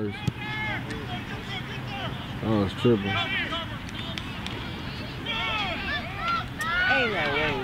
first. Oh, it's tripping. Ain't that way.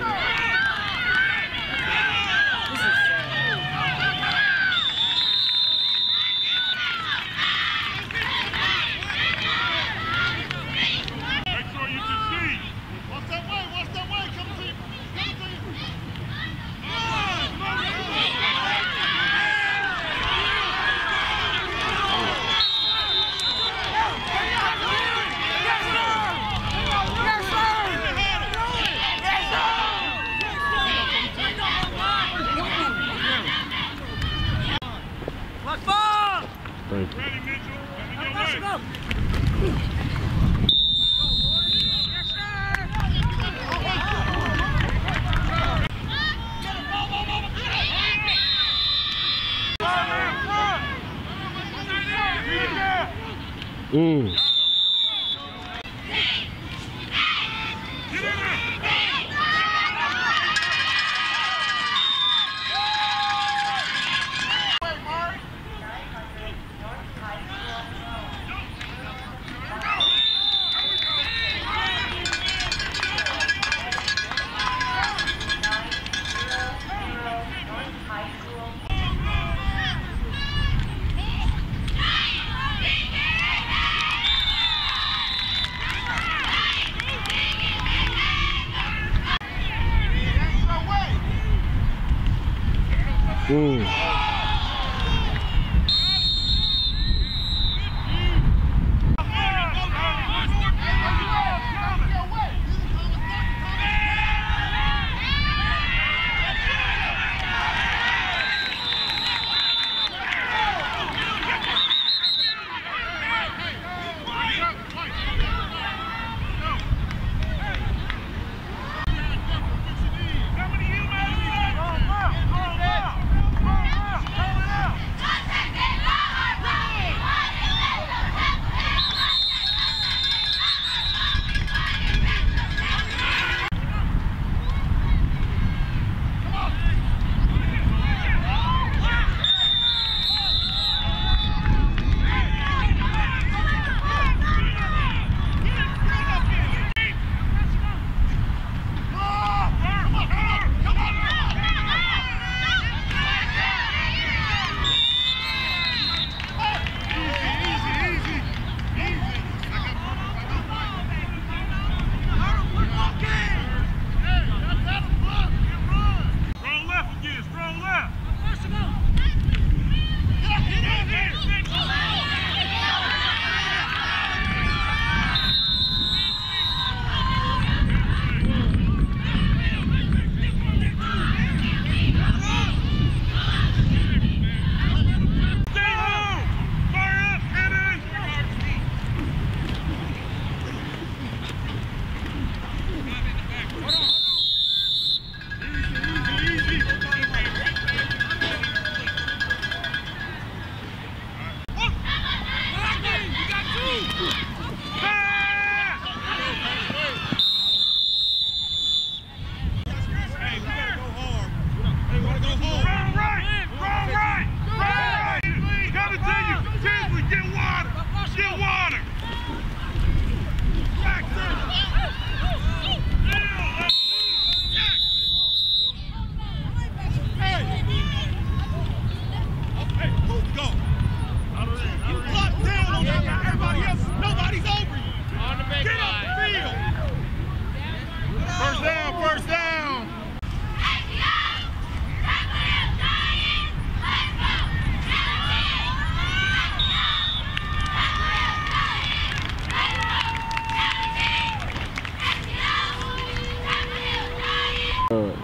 嗯。Gol. Oh.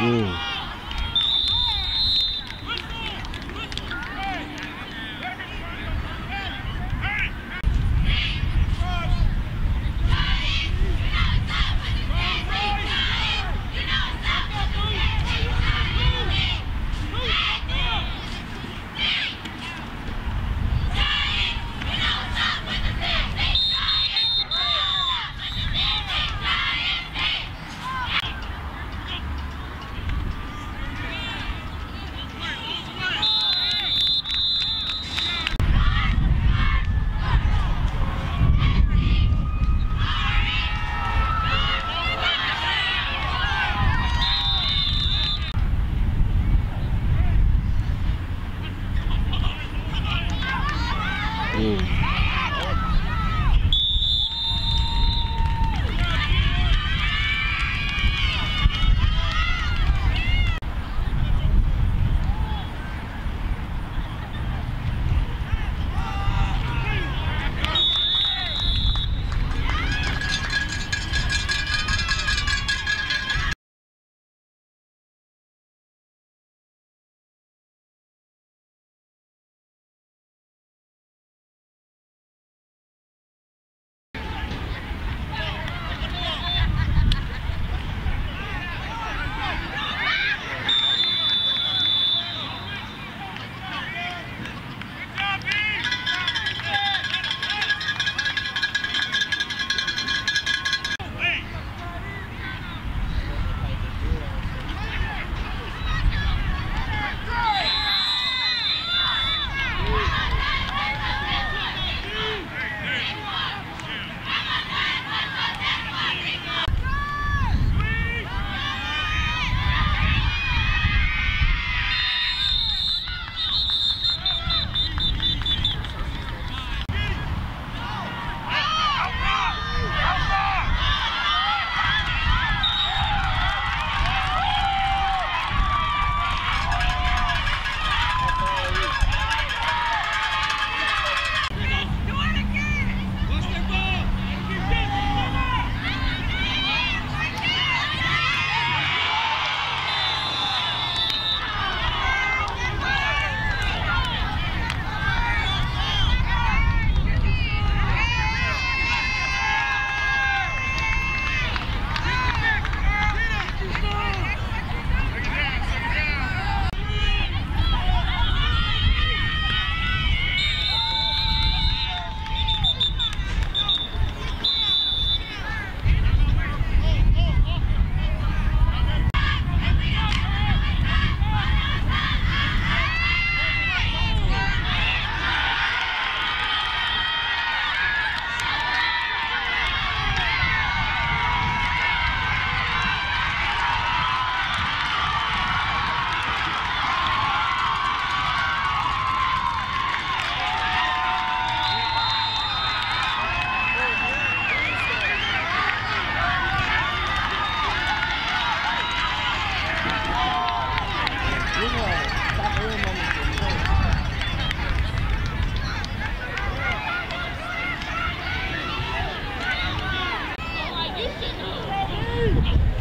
Ooh. Woo!